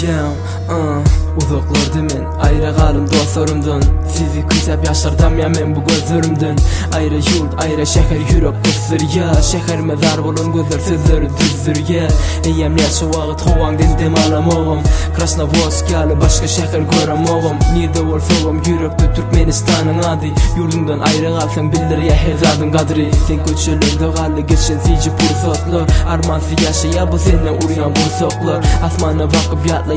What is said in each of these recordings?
Yeah, uh, uzaklardı men Ayrı kalım dostlarımdan Sizi kıysap yaşardım ya men bu gözlerimden Ayrı yurt, ayrı şehir yürek kızdır ya. Şehir mezar bulun gözler sizleri düzdür ya. Eyyem ne şu vakit hovan dindim alamağım Krasnovodsk yalı başka şehir göremağım Nirde olsağım yürekte Türkmenistan'ın adı. Yurdundan ayrı kalsın bilir ya hezadın kadri. Sen köçelerde kaldı geçen zici pursatlar Armansı yaşaya bu seninle uğrayan bursaklar Asmana bakıp yatla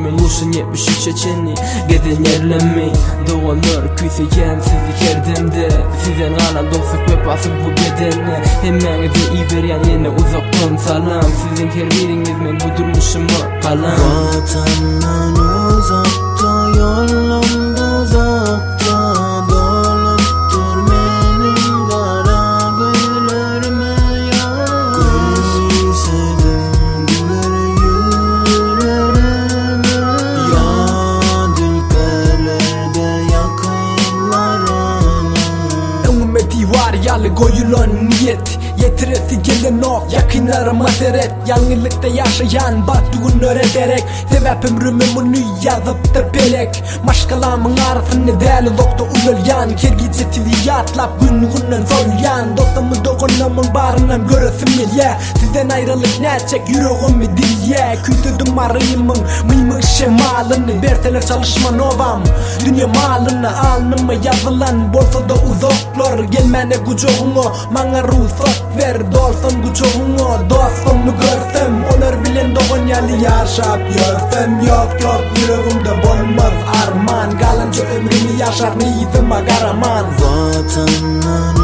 mi Muşun 73 çeçeni Gezin yerlenmi Doğanlar küyseyen sizi kerdemde Sizden kalan dostluk ve basıp bu bedene. Hemmenize iyi veren yine uzaktan salam. Sizin her biriniz men bu kalan. Vatandan yalı koyulan niyet Yetiresi gelen ok. Yakınları mazeret Yalnızlıkta yaşayan battuğun öğreterek Sebep ömrümü bunu yazıp da belek Maşkalamın arasını değerli doktor uyulyan Kergice tili yatlap gün günden solyan Okunamın barınam göresim ya Sizden ayrılık ne çek yüreğimi dilye Kütüdüm arayımın mıymış şemalını Berteler çalışma novam. Dünya malını alnıma yazılan Bolsa da uzaklar. Gelmene kucağına Mana ruhsat ver dolsan kucağına Dostumunu görsem. Onlar bilen doğun yali yaşap Görsem yok yok yüreğimde bolmaz arman. Galınca ömrümü yaşar neyizime karaman Vatanın